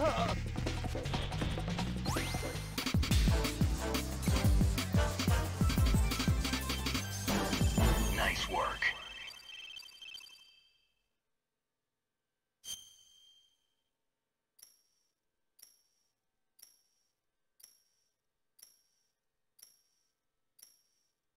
Oh!